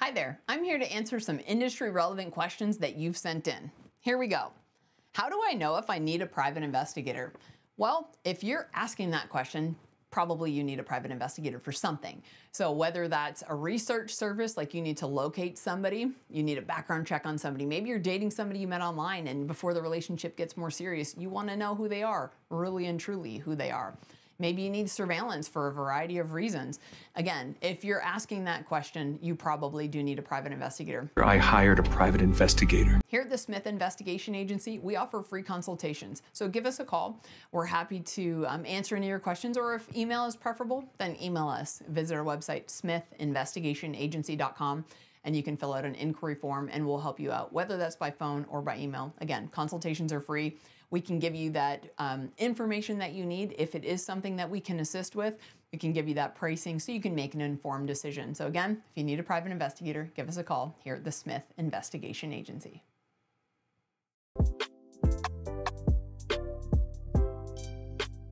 Hi there, I'm here to answer some industry relevant questions that you've sent in. Here we go. How do I know if I need a private investigator? Well, if you're asking that question, probably you need a private investigator for something. So whether that's a research service, like you need to locate somebody, you need a background check on somebody, maybe you're dating somebody you met online and before the relationship gets more serious, you wanna know who they are, really and truly who they are. Maybe you need surveillance for a variety of reasons. Again, if you're asking that question, you probably do need a private investigator. I hired a private investigator. Here at the Smith Investigation Agency, we offer free consultations. So give us a call. We're happy to um, answer any of your questions, or if email is preferable, then email us. Visit our website, smithinvestigationagency.com and you can fill out an inquiry form and we'll help you out, whether that's by phone or by email. Again, consultations are free. We can give you that um, information that you need. If it is something that we can assist with, we can give you that pricing so you can make an informed decision. So again, if you need a private investigator, give us a call here at the Smith Investigation Agency.